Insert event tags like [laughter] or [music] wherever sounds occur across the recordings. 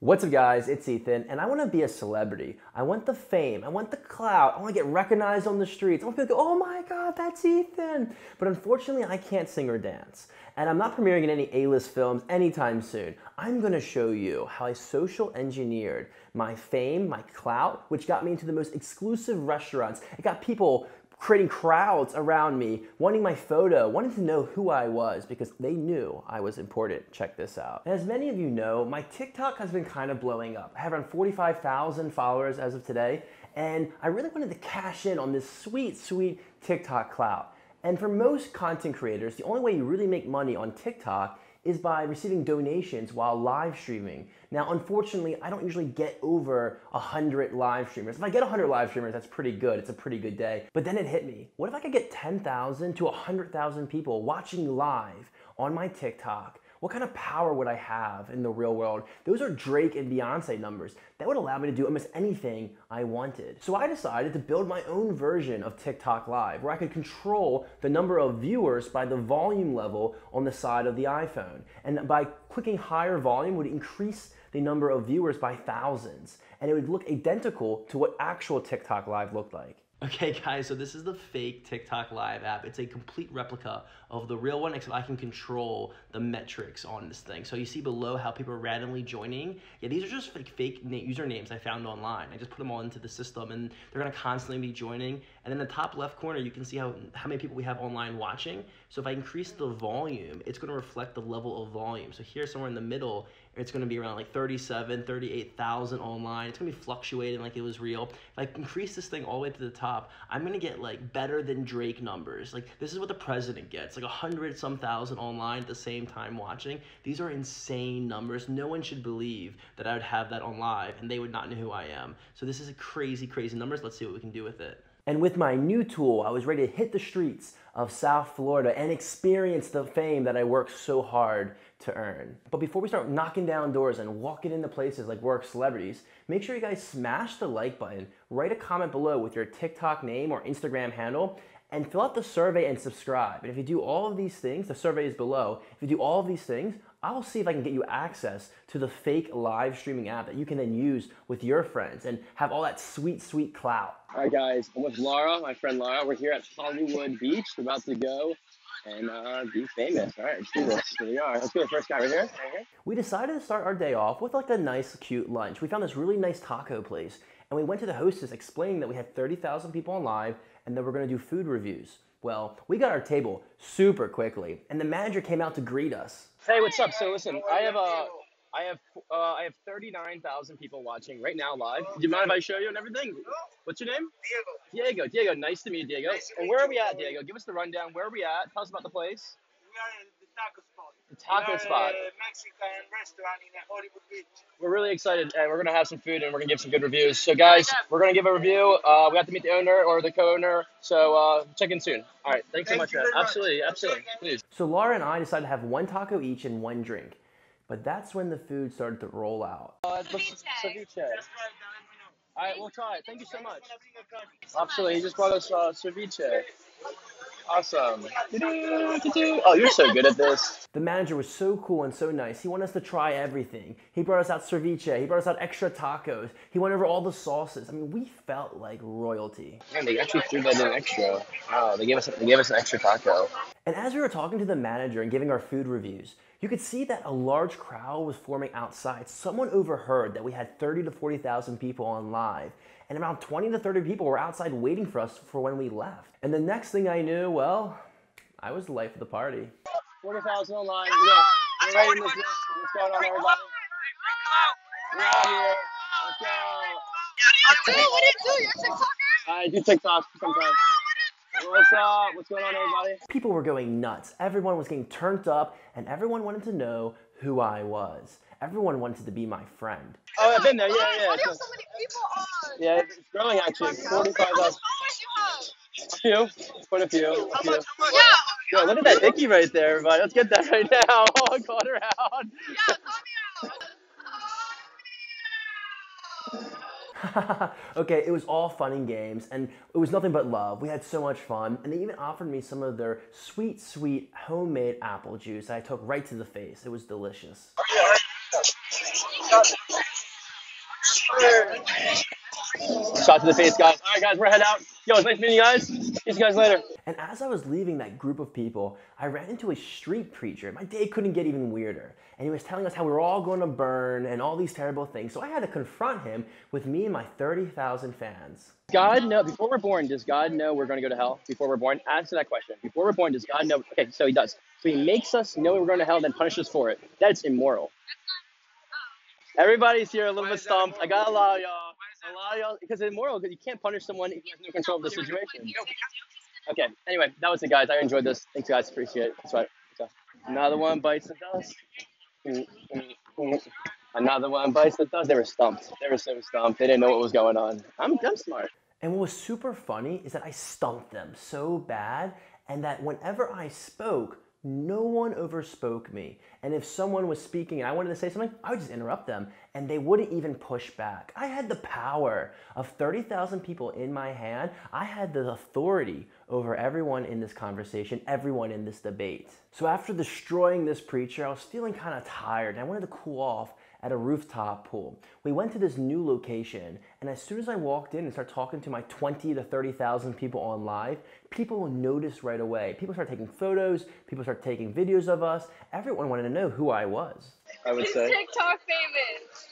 What's up, guys? It's Ethan, and I want to be a celebrity. I want the fame. I want the clout. I want to get recognized on the streets. I want people to go, oh my God, that's Ethan. But unfortunately, I can't sing or dance. And I'm not premiering in any A list films anytime soon. I'm going to show you how I social engineered my fame, my clout, which got me into the most exclusive restaurants. It got people creating crowds around me, wanting my photo, wanting to know who I was because they knew I was important. Check this out. As many of you know, my TikTok has been kind of blowing up. I have around 45,000 followers as of today, and I really wanted to cash in on this sweet, sweet TikTok clout. And for most content creators, the only way you really make money on TikTok is by receiving donations while live streaming. Now, unfortunately, I don't usually get over 100 live streamers. If I get 100 live streamers, that's pretty good. It's a pretty good day. But then it hit me. What if I could get 10,000 to 100,000 people watching live on my TikTok what kind of power would I have in the real world? Those are Drake and Beyonce numbers. That would allow me to do almost anything I wanted. So I decided to build my own version of TikTok Live where I could control the number of viewers by the volume level on the side of the iPhone. And by clicking higher volume would increase the number of viewers by thousands. And it would look identical to what actual TikTok Live looked like. Okay guys, so this is the fake TikTok Live app. It's a complete replica of the real one, except I can control the metrics on this thing. So you see below how people are randomly joining. Yeah, these are just fake, fake usernames I found online. I just put them all into the system and they're gonna constantly be joining. And in the top left corner, you can see how, how many people we have online watching. So if I increase the volume, it's gonna reflect the level of volume. So here somewhere in the middle, it's going to be around like 37, 38,000 online. It's going to be fluctuating like it was real. If I increase this thing all the way to the top, I'm going to get like better than Drake numbers. Like this is what the president gets, like a hundred some thousand online at the same time watching. These are insane numbers. No one should believe that I would have that on live and they would not know who I am. So this is a crazy, crazy numbers. Let's see what we can do with it. And with my new tool, I was ready to hit the streets of South Florida and experience the fame that I worked so hard to earn. But before we start knocking down doors and walking into places like work celebrities, make sure you guys smash the like button, write a comment below with your TikTok name or Instagram handle, and fill out the survey and subscribe. And if you do all of these things, the survey is below. If you do all of these things, I will see if I can get you access to the fake live streaming app that you can then use with your friends and have all that sweet, sweet clout. All right, guys, I'm with Laura, my friend Laura. We're here at Hollywood Beach. We're about to go and uh, be famous. All right, let's do this. Here we are. Let's go the first guy right here. Right here. We decided to start our day off with like a nice, cute lunch. We found this really nice taco place, and we went to the hostess explaining that we had 30,000 people on live and that we're going to do food reviews. Well, we got our table super quickly, and the manager came out to greet us. Hey, what's up? So listen, I have a, I have, uh, I have thirty nine thousand people watching right now live. Do you mind if I show you and everything? What's your name? Diego. Diego. Diego. Nice to meet you, Diego. Nice and where are we at, Diego? Give us the rundown. Where are we at? Tell us about the place. We are in the taco spot. The taco we spot. A Mexican restaurant in Hollywood Beach. We're really excited, and we're gonna have some food, and we're gonna give some good reviews. So, guys, we're gonna give a review. Uh, we have to meet the owner or the co-owner. So, uh, check in soon. All right. Thanks so much, you man. much. Absolutely, absolutely. Please. So Laura and I decided to have one taco each and one drink. But that's when the food started to roll out. Uh, Ceviche. ceviche. That's right. Now let me know. All right, we'll try it. Thank you so much. I'm gonna bring a card. Absolutely. He just brought us uh, ceviche. Awesome. Oh, you're so good at this. The manager was so cool and so nice. He wanted us to try everything. He brought us out ceviche. He brought us out extra tacos. He went over all the sauces. I mean, we felt like royalty. Man, they actually threw that in extra. Wow, they gave us they gave us an extra taco. And as we were talking to the manager and giving our food reviews, you could see that a large crowd was forming outside. Someone overheard that we had 30 to 40,000 people on live, and around 20 to 30 people were outside waiting for us for when we left. And the next thing I knew, well, I was the life of the party. Forty thousand online. Yeah, we're right in this. What's going on, everybody? We're out here. Let's go. Dude, what do you do? You're a TikToker? I do TikTok sometimes. What's up? What's going on, everybody? People were going nuts. Everyone was getting turned up, and everyone wanted to know who I was. Everyone wanted to be my friend. Oh, I've been there. Yeah, Why yeah. do you it's- have so many people on? Yeah, it's growing actually. Forty-five How much thousand. followers you have? A few. Quite a few. A few. Yeah. Yo, look at that hickey right there, everybody. Let's get that right now. [laughs] Oh, I caught her out. Yeah, call me out. okay, it was all fun and games, and it was nothing but love. We had so much fun, and they even offered me some of their sweet, sweet homemade apple juice that I took right to the face. It was delicious. Shot to the face, guys. All right, guys, we're head out. Yo, it's nice meeting you guys. See you guys later. And as I was leaving that group of people, I ran into a street preacher. My day couldn't get even weirder. And he was telling us how we were all going to burn and all these terrible things. So I had to confront him with me and my 30,000 fans. God know before we're born, does God know we're going to go to hell before we're born? Answer that question. Before we're born, does God know? Okay, so he does. So he makes us know we're going to hell, then punishes us for it. That's immoral. Everybody's here a little bit stumped. I gotta allow y'all. Allow y'all because it's immoral because you can't punish someone if you have no control of the situation. Okay. Anyway, that was it, guys. I enjoyed this. Thanks, guys. Appreciate it. That's right. So, another one bites the dust. Another one bites the dust. They were stumped. They were so stumped. They didn't know what was going on. I'm, I'm smart. And what was super funny is that I stumped them so bad, and that whenever I spoke, no one overspoke me. And if someone was speaking and I wanted to say something, I would just interrupt them and they wouldn't even push back. I had the power of 30,000 people in my hand. I had the authority over everyone in this conversation, everyone in this debate. So after destroying this preacher, I was feeling kind of tired and I wanted to cool off at a rooftop pool. We went to this new location, and as soon as I walked in and started talking to my 20 to 30,000 people on live, people noticed right away. People started taking photos, people started taking videos of us. Everyone wanted to know who I was. I would He's say. TikTok famous.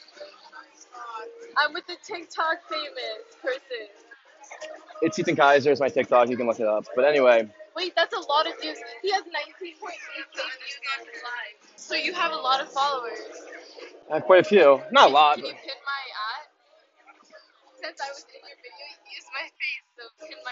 I'm with the TikTok famous person. It's Ethan Keiser. It's my TikTok. You can look it up. But anyway, Wait, that's a lot of views. He has 19.8k views on his live. So you have a lot of followers. I have quite a few. Not a lot, Can but you pin my ad? Since I was in your video, you used my face, so pin my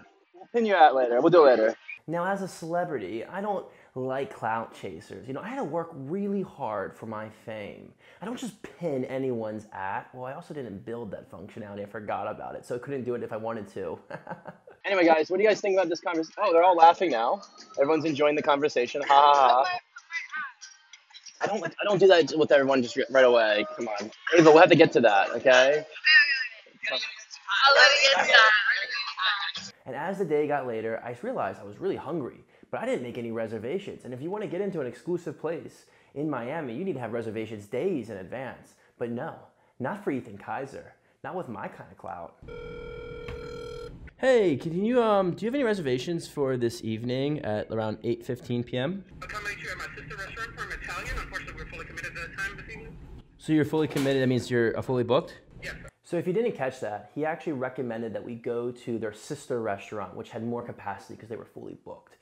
ad. we'll pin you out later. We'll do it later. Now, as a celebrity, I don't like clout chasers. You know, I had to work really hard for my fame. I don't just pin anyone's at. Well, I also didn't build that functionality. I forgot about it, so I couldn't do it if I wanted to. [laughs] Anyway, guys, what do you guys think about this conversation? Oh, they're all laughing now. Everyone's enjoying the conversation. Ha ha ha. [laughs] Put my, I don't. I don't do that with everyone just right away. Come on, Ava. We'll have to get to that. Okay. I'll let it get to that. And as the day got later, I realized I was really hungry, but I didn't make any reservations. And if you want to get into an exclusive place in Miami, you need to have reservations days in advance. But no, not for Ethan Keiser. Not with my kind of clout. Hey, can you um do you have any reservations for this evening at around 8:15 p.m.? I'll come meet you at my sister restaurant for Italian. Unfortunately, we're fully committed at that time this evening. So you're fully committed, that means you're uh, fully booked? Yes, sir. So if you didn't catch that, he actually recommended that we go to their sister restaurant, which had more capacity because they were fully booked.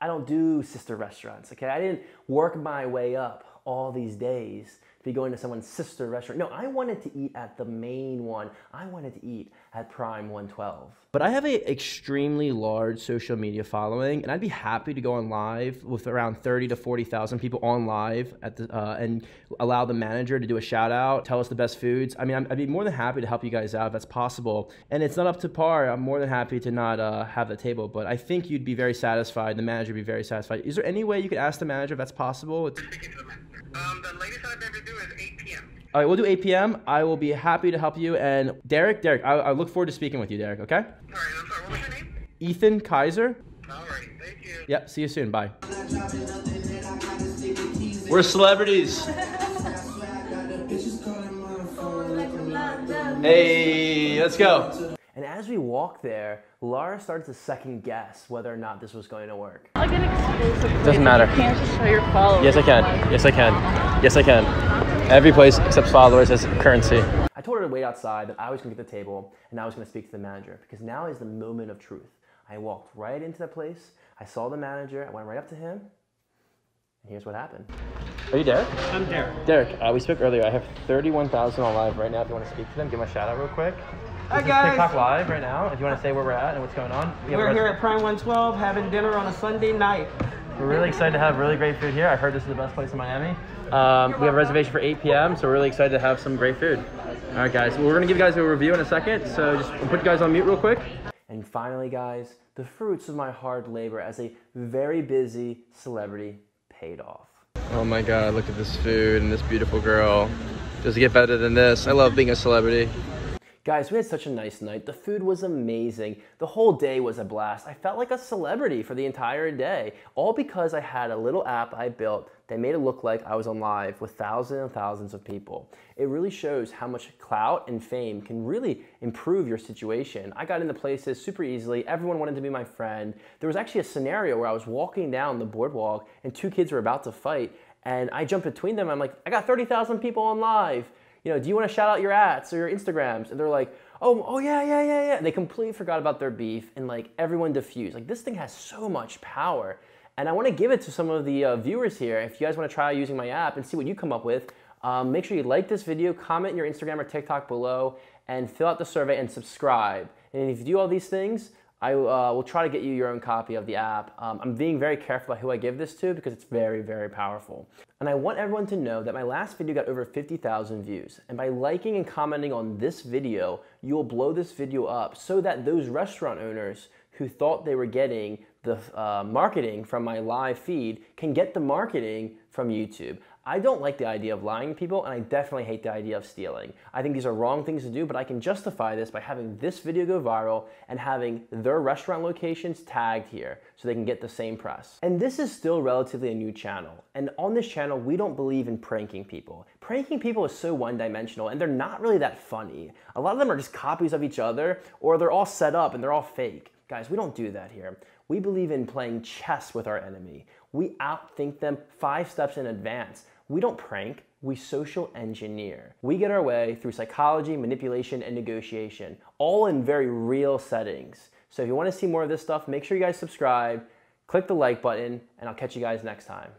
I don't do sister restaurants, okay? I didn't work my way up all these days to be going to someone's sister restaurant. No, I wanted to eat at the main one. I wanted to eat at Prime 112. But I have an extremely large social media following, and I'd be happy to go on live with around 30 to 40,000 people on live at the uh, and allow the manager to do a shout out, tell us the best foods. I mean, I'm, I'd be more than happy to help you guys out if that's possible. And it's not up to par. I'm more than happy to not uh, have the table, but I think you'd be very satisfied. The manager would be very satisfied. Is there any way you could ask the manager if that's possible? Do is 8 p.m. all right, we'll do 8 p.m. I will be happy to help you. And Derek, Derek, I, I look forward to speaking with you, Derek. Okay? All right, I'm sorry. What was your name? Ethan Keiser. All right, thank you. Yep. See you soon. Bye. We're celebrities. [laughs] Hey, let's go. And as we walked there, Laura started to second guess whether or not this was going to work. Like an exclusive place. Doesn't matter. You can't just show your followers. Yes, I can. Yes, I can. Yes, I can. Every place except followers has currency. I told her to wait outside, that I was going to get the table, and I was going to speak to the manager because now is the moment of truth. I walked right into the place. I saw the manager. I went right up to him. And here's what happened. Are you Derek? I'm Derek. Derek, uh, we spoke earlier. I have 31,000 on live right now. If you want to speak to them, give them a shout out real quick. Hi, This is guys. TikTok live right now. If you want to say where we're at and what's going on, we we're here at Prime 112 having dinner on a Sunday night. We're really excited to have really great food here. I heard this is the best place in Miami. Um, we have a reservation for 8 p.m., so we're really excited to have some great food. All right, guys. Well, we're gonna give you guys a review in a second, so just we'll put you guys on mute real quick. And finally, guys, the fruits of my hard labor as a very busy celebrity paid off. Oh my God! Look at this food and this beautiful girl. Does it get better than this? I love being a celebrity. Guys, we had such a nice night. The food was amazing. The whole day was a blast. I felt like a celebrity for the entire day, all because I had a little app I built that made it look like I was on live with thousands and thousands of people. It really shows how much clout and fame can really improve your situation. I got into places super easily. Everyone wanted to be my friend. There was actually a scenario where I was walking down the boardwalk and two kids were about to fight and I jumped between them. I'm like, I got 30,000 people on live. You know, do you want to shout out your ads or your Instagrams? And they're like, oh, oh yeah, yeah, yeah, yeah. And they completely forgot about their beef and like everyone diffused. Like this thing has so much power. And I want to give it to some of the uh, viewers here. If you guys want to try using my app and see what you come up with, um, make sure you like this video, comment your Instagram or TikTok below, and fill out the survey and subscribe. And if you do all these things, I uh, will try to get you your own copy of the app. Um, I'm being very careful about who I give this to because it's very, very powerful. And I want everyone to know that my last video got over 50,000 views. And by liking and commenting on this video, you'll blow this video up so that those restaurant owners who thought they were getting the uh, marketing from my live feed can get the marketing from YouTube. I don't like the idea of lying to people, and I definitely hate the idea of stealing. I think these are wrong things to do, but I can justify this by having this video go viral and having their restaurant locations tagged here so they can get the same press. And this is still relatively a new channel. And on this channel, we don't believe in pranking people. Pranking people is so one dimensional, and they're not really that funny. A lot of them are just copies of each other, or they're all set up and they're all fake. Guys, we don't do that here. We believe in playing chess with our enemy. We outthink them five steps in advance. We don't prank, we social engineer. We get our way through psychology, manipulation, and negotiation, all in very real settings. So if you want to see more of this stuff, make sure you guys subscribe, click the like button, and I'll catch you guys next time.